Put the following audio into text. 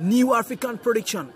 New African production.